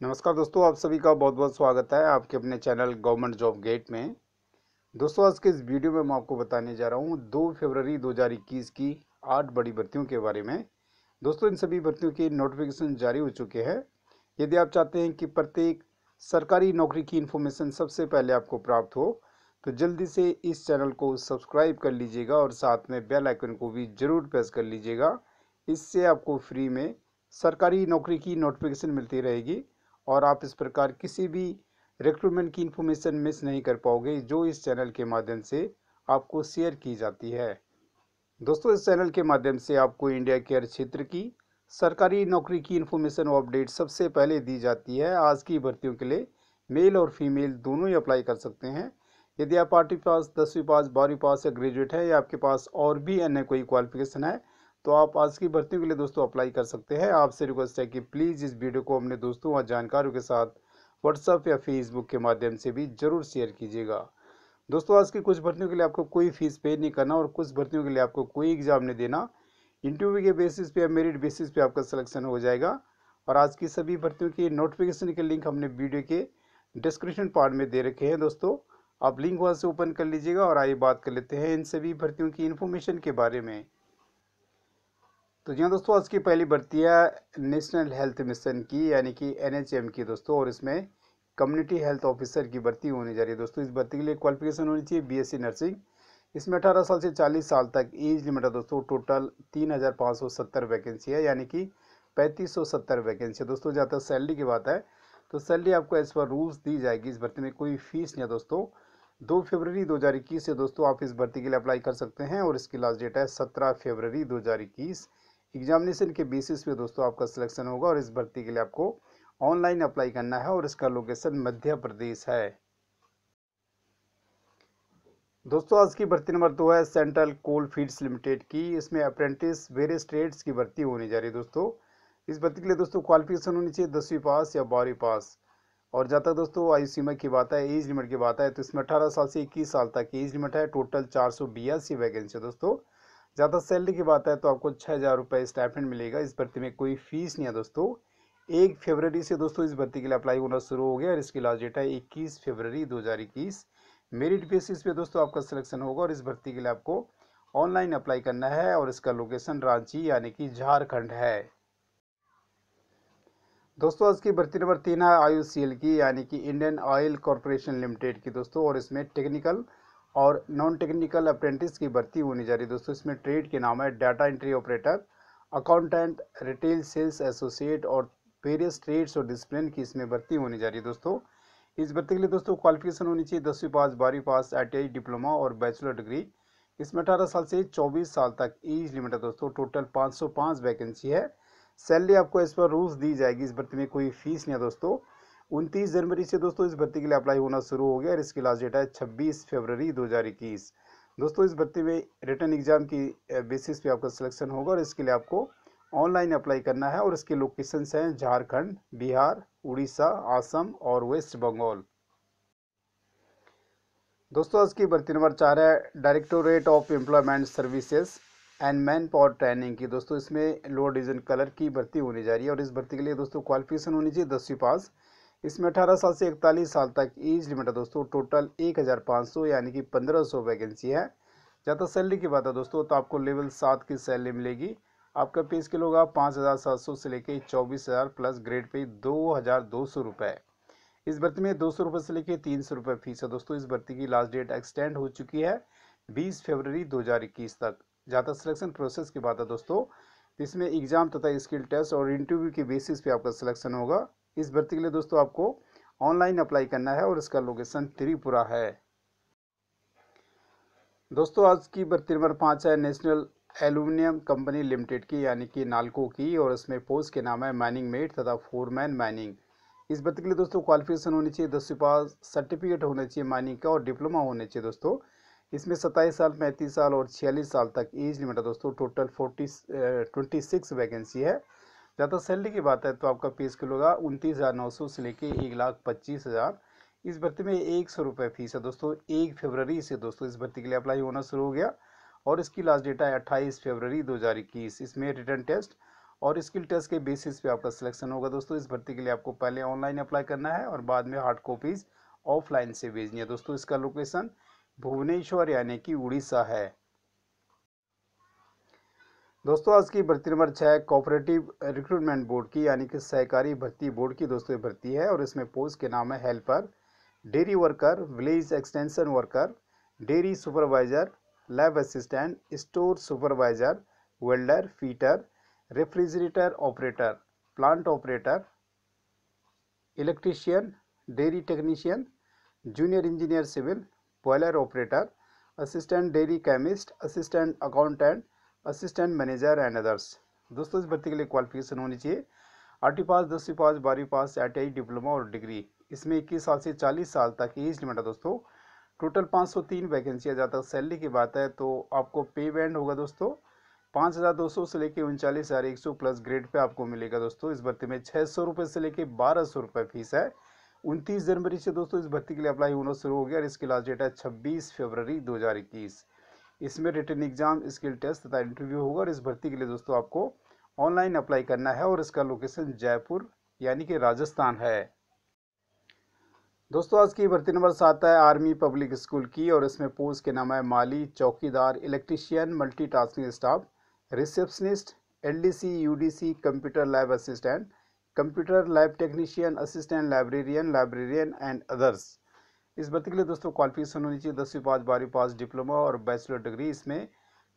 नमस्कार दोस्तों, आप सभी का बहुत बहुत स्वागत है आपके अपने चैनल गवर्नमेंट जॉब गेट में। दोस्तों, आज के इस वीडियो में मैं आपको बताने जा रहा हूँ 2 फरवरी 2021 की आठ बड़ी भर्तियों के बारे में। दोस्तों, इन सभी भर्तियों के नोटिफिकेशन जारी हो चुके हैं। यदि आप चाहते हैं कि प्रत्येक सरकारी नौकरी की इन्फॉर्मेशन सबसे पहले आपको प्राप्त हो तो जल्दी से इस चैनल को सब्सक्राइब कर लीजिएगा और साथ में बेल आइकन को भी ज़रूर प्रेस कर लीजिएगा। इससे आपको फ्री में सरकारी नौकरी की नोटिफिकेशन मिलती रहेगी। और आप इस प्रकार किसी भी रिक्रूटमेंट की इन्फॉर्मेशन मिस नहीं कर पाओगे, जो इस चैनल के माध्यम से आपको शेयर की जाती है। दोस्तों, इस चैनल के माध्यम से आपको इंडिया केयर क्षेत्र की सरकारी नौकरी की इन्फॉर्मेशन और अपडेट सबसे पहले दी जाती है। आज की भर्तियों के लिए मेल और फीमेल दोनों ही अप्लाई कर सकते हैं। यदि आप आठवीं पास, दसवीं पास, बारहवीं पास या ग्रेजुएट है या आपके पास और भी अन्य कोई क्वालिफिकेशन है तो आप आज की भर्ती के लिए दोस्तों अप्लाई कर सकते हैं। आपसे रिक्वेस्ट है कि प्लीज़ इस वीडियो को अपने दोस्तों और जानकारों के साथ व्हाट्सअप या फेसबुक के माध्यम से भी ज़रूर शेयर कीजिएगा। दोस्तों, आज की कुछ भर्तियों के लिए आपको कोई फ़ीस पे नहीं करना और कुछ भर्तियों के लिए आपको कोई एग्ज़ाम नहीं देना। इंटरव्यू के बेसिस पे या मेरिट बेसिस पे आपका सिलेक्शन हो जाएगा और आज की सभी भर्तियों की नोटिफिकेशन के लिंक हमने वीडियो के डिस्क्रिप्शन पार्ट में दे रखे हैं दोस्तों। आप लिंक वहाँ से ओपन कर लीजिएगा और आइए बात कर लेते हैं इन सभी भर्तियों की इन्फॉर्मेशन के बारे में। तो जी हाँ दोस्तों आज की पहली भर्ती है नेशनल हेल्थ मिशन की यानी कि एनएचएम की दोस्तों और इसमें कम्युनिटी हेल्थ ऑफिसर की भर्ती होने जा रही है। दोस्तों इस भर्ती के लिए क्वालिफिकेशन होनी चाहिए बीएससी नर्सिंग इसमें 18 साल से 40 साल तक एज लिमिट है दोस्तों टोटल 3,570 वैकेंसी है यानी कि 3570 वैकेंसी है। दोस्तों जहाँ तक सैलरी की बात है तो सैलरी आपको एज पर रूल्स दी जाएगी इस भर्ती में कोई फ़ीस नहीं है दोस्तों। दो फरवरी दो हज़ार इक्कीस से दोस्तों आप इस भर्ती के लिए अप्लाई कर सकते हैं और इसकी लास्ट डेट है सत्रह फरवरी इक्कीस। एग्जामिनेशन के बेसिस पे दोस्तों आपका सिलेक्शन होगा और इस भर्ती के लिए आपको ऑनलाइन अप्लाई करना है और इसका लोकेशन मध्य प्रदेश है। दोस्तों, आज की भर्ती नंबर दो है सेंट्रल कोल फीड्स लिमिटेड की। इसमें अप्रेंटिस वेरियस ट्रेड्स की भर्ती होने जा रही है दोस्तों। इस भर्ती के लिए दोस्तों क्वालिफिकेशन होनी चाहिए, दसवीं पास या बारहवीं पास। और जहाँ तक दोस्तों आयु सीमा की बात है एज लिमिट की बात है तो इसमें अठारह साल से इक्कीस साल तक एज लिमिट है। टोटल चार सौ बयासी वैकेंसी दोस्तों। ज़्यादा सैलरी की बात है तो आपको छः हज़ार रुपये स्टाइपेंड मिलेगा। इस भर्ती में कोई फ़ीस नहीं है दोस्तों। एक फरवरी से दोस्तों इस भर्ती के लिए अप्लाई होना शुरू हो गया और इसकी लास्ट डेट है इक्कीस फरवरी दो हज़ार इक्कीस। मेरिट बेसिस पे दोस्तों आपका सिलेक्शन होगा और इस भर्ती के लिए आपको ऑनलाइन अप्लाई करना है और इसका लोकेशन रांची यानी कि झारखंड है। दोस्तों, आज की भर्ती नंबर तीन है आई की यानी कि इंडियन ऑयल कॉरपोरेशन लिमिटेड की दोस्तों और इसमें टेक्निकल और नॉन टेक्निकल अप्रेंटिस की भर्ती होनी जा रही है। दोस्तों, इसमें ट्रेड के नाम है data entry operator accountant retail sales associate और वेरियस ट्रेड्स और डिसिप्लिन की इसमें भर्ती होनी जा रही है। दोस्तों, इस भर्ती के लिए दोस्तों क्वालिफिकेशन होनी चाहिए। दसवीं पास, बारहवीं पास आईटीआई डिप्लोमा और बैचलर डिग्री इसमें अठारह साल से चौबीस साल तक एज लिमिट है। दोस्तों टोटल पाँच सौ पाँच वैकेंसी है। सैलरी आपको इस पर रूल्स दी जाएगी। इस भर्ती में कोई फ़ीस नहीं है दोस्तों। उनतीस जनवरी से दोस्तों इस भर्ती के लिए अप्लाई होना शुरू हो गया और इसकी लास्ट डेट है छब्बीस फरवरी दो हज़ार इक्कीस। दोस्तों, इस भर्ती में रिटर्न एग्ज़ाम की बेसिस पे आपका सिलेक्शन होगा और इसके लिए आपको ऑनलाइन अप्लाई करना है और इसके लोकेशन हैं झारखंड, बिहार, उड़ीसा, आसम और वेस्ट बंगाल दोस्तों, आज की भर्ती नंबर चार है directorate of employment services and manpower training की। दोस्तों, इसमें लोअर डिवीज़न कलर की भर्ती होनी जा रही है और इस भर्ती के लिए दोस्तों क्वालिफिकेशन होनी चाहिए, दसवीं पास इसमें 18 साल से इकतालीस साल तक एज लिमिट है दोस्तों। टोटल 1500 यानी कि 1500 वैकेंसी है। ज़्यादा सैलरी की बात है दोस्तों तो आपको लेवल सात की सैलरी मिलेगी। आपका पे स्केल होगा पाँच हज़ार सात सौ से लेके चौबीस हज़ार प्लस ग्रेड पे दो हज़ार दो सौ रुपये इस भर्ती में दो सौ रुपये से लेके तीन सौ रुपये फ़ीस है दोस्तों। इस भर्ती की लास्ट डेट एक्सटेंड हो चुकी है बीस फरवरी दो हज़ार इक्कीस तक। ज़्यादा सिलेक्शन प्रोसेस की बात है दोस्तों इसमें एग्ज़ाम तथा स्किल टेस्ट और इंटरव्यू के बेसिस पे आपका सिलेक्शन होगा। इस भर्ती के लिए दोस्तों आपको ऑनलाइन अप्लाई करना है और इसका लोकेशन त्रिपुरा है। दोस्तों, आज की भर्ती नंबर पाँच है नेशनल एल्यूमिनियम कंपनी लिमिटेड की, यानी कि नालको की, और इसमें पोस्ट के नाम है माइनिंग मेट तथा फोरमैन माइनिंग। इस भर्ती के लिए दोस्तों क्वालिफिकेशन होनी चाहिए दसवीं पास सर्टिफिकेट होना चाहिए माइनिंग का और डिप्लोमा होने चाहिए दोस्तों। इसमें सत्ताईस साल, पैंतीस साल और छियालीस साल तक एज लिमिट है दोस्तों, total forty twenty six vacancy है। ज़्यादा सैलरी की बात है तो आपका पे स्केल होगा उनतीस हज़ार नौ सौ से लेके एक लाख पच्चीस हज़ार। इस भर्ती में एक सौ रुपये फ़ीस है दोस्तों, एक फरवरी से दोस्तों इस भर्ती के लिए अप्लाई होना शुरू हो गया और इसकी लास्ट डेट है अट्ठाईस फरवरी दो हज़ार इक्कीस। इसमें रिटर्न टेस्ट और स्किल टेस्ट के बेसिस पे आपका सिलेक्शन होगा दोस्तों। इस भर्ती के लिए आपको पहले ऑनलाइन अप्लाई करना है और बाद में हार्ड कॉपीज़ ऑफलाइन से भेजनी है दोस्तों। इसका लोकेशन भुवनेश्वर यानी कि उड़ीसा है। दोस्तों, आज की भर्ती नंबर छः कोऑपरेटिव रिक्रूटमेंट बोर्ड की, यानी कि सहकारी भर्ती बोर्ड की दोस्तों भर्ती है और इसमें पोस्ट के नाम है helper, dairy worker, village extension worker, dairy supervisor, lab assistant, store supervisor, welder, fitter, refrigerator operator, plant operator, electrician, dairy technician, junior engineer civil boiler operator, assistant dairy chemist, assistant accountant assistant manager and others. दोस्तों, इस भर्ती के लिए qualification होनी चाहिए। आठवीं पास, दसवीं पास, बारहवीं पास आई, डिप्लोमा और डिग्री। इसमें इक्कीस साल से चालीस साल तक एज लिमिट है दोस्तों। टोटल पाँच सौ तीन वैकेंसी जहाँ तक सैलरी की बात है तो आपको पे बैंड होगा दोस्तों। पाँच हज़ार दो सौ से लेकर उनचालीस हज़ार एक सौ प्लस ग्रेड पे आपको मिलेगा दोस्तों। इस भर्ती में छः सौ रुपये से लेकर बारह सौ रुपये फ़ीस है। उनतीस जनवरी से दोस्तों इस भर्ती के लिए अप्लाई होना शुरू हो गया और इसकी लास्ट डेट है छब्बीस फरवरी दो हज़ार इक्कीस। इसमें रिटर्न एग्ज़ाम स्किल टेस्ट तथा इंटरव्यू होगा और इस भर्ती के लिए दोस्तों आपको ऑनलाइन अप्लाई करना है और इसका लोकेशन जयपुर, यानी कि राजस्थान है। दोस्तों, आज की भर्ती नंबर सात है आर्मी पब्लिक स्कूल की और इसमें पोस्ट के नाम है माली, चौकीदार electrician multitasking staff receptionist LDC UDC computer lab assistant computer lab technician assistant librarian librarian and others इस भर्ती के लिए दोस्तों क्वालिफिकेशन होनी चाहिए। दसवीं पास, बारहवीं पास डिप्लोमा और बैचलर डिग्री इसमें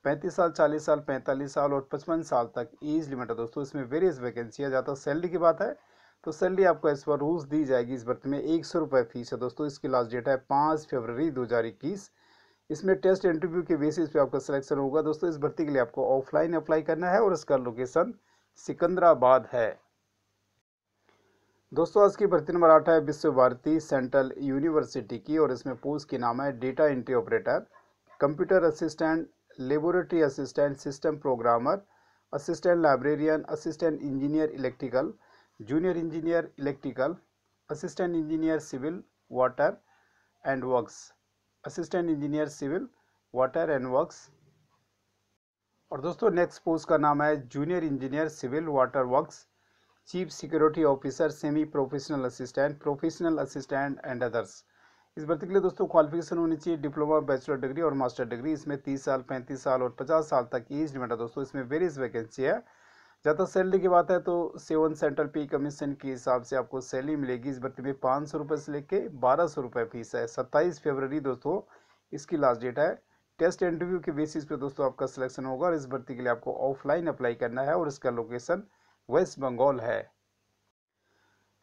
पैंतीस साल, चालीस साल, पैंतालीस साल और पचपन साल तक एज लिमिट है दोस्तों। इसमें वेरियस वैकेंसी है सैलरी की बात है तो सैलरी आपको इस पर रूल्स दी जाएगी इस भर्ती में। एक सौ रुपये फ़ीस है दोस्तों। इसकी लास्ट डेट है पाँच फरवरी दो हज़ार इक्कीस। इसमें टेस्ट इंटरव्यू के बेसिस पे आपका सिलेक्शन होगा दोस्तों। इस भर्ती के लिए आपको ऑफलाइन अप्लाई करना है और इसका लोकेशन सिकंदराबाद है। दोस्तों, आज की भर्ती नंबर आठ है विश्व भारती सेंट्रल यूनिवर्सिटी की और इसमें पोस्ट की नाम है data entry operator, computer assistant, laboratory assistant, system programmer, assistant librarian, assistant engineer electrical, junior engineer electrical, assistant engineer civil, water and works. Assistant engineer civil, water and works. और दोस्तों, next post का नाम है junior engineer civil, water, works. Chief security officer semi professional assistant professional assistant and others इस भर्ती के लिए दोस्तों क्वालिफिकेशन होनी चाहिए डिप्लोमा बैचलर डिग्री और मास्टर डिग्री इसमें तीस साल, पैंतीस साल और पचास साल तक की एज लिमिट है दोस्तों। इसमें वेरियस वैकेंसी है। तक सैलरी की बात है तो सेवन सेंट्रल पे कमीशन के हिसाब से आपको सैलरी मिलेगी। इस भर्ती में पाँच सौ रुपये से लेके बारह सौ रुपये फ़ीस है। सत्ताईस फरवरी दोस्तों इसकी लास्ट डेट है। टेस्ट इंटरव्यू के बेसिस पे दोस्तों आपका सिलेक्शन होगा और इस भर्ती के लिए आपको ऑफलाइन अप्लाई करना है और इसका लोकेशन वेस्ट बंगाल है।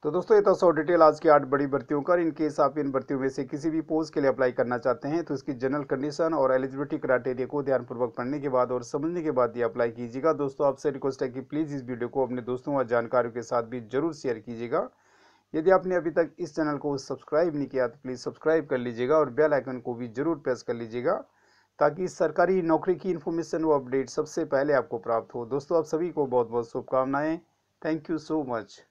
तो दोस्तों, ये तो सौ डिटेल आज की आठ बड़ी भर्तियों का। इन केस आप इन भर्तियों में से किसी भी पोस्ट के लिए अप्लाई करना चाहते हैं तो इसकी जनरल कंडीशन और एलिजिबिलिटी क्राइटेरिया को ध्यानपूर्वक पढ़ने के बाद और समझने के बाद ये अप्लाई कीजिएगा। दोस्तों, आपसे रिक्वेस्ट है कि प्लीज़ इस वीडियो को अपने दोस्तों और जानकारियों के साथ भी ज़रूर शेयर कीजिएगा। यदि आपने अभी तक इस चैनल को सब्सक्राइब नहीं किया तो प्लीज़ सब्सक्राइब कर लीजिएगा और बेल आइकन को भी ज़रूर प्रेस कर लीजिएगा। ताकि सरकारी नौकरी की इन्फॉर्मेशन व अपडेट सबसे पहले आपको प्राप्त हो। दोस्तों, आप सभी को बहुत बहुत शुभकामनाएँ। Thank you so much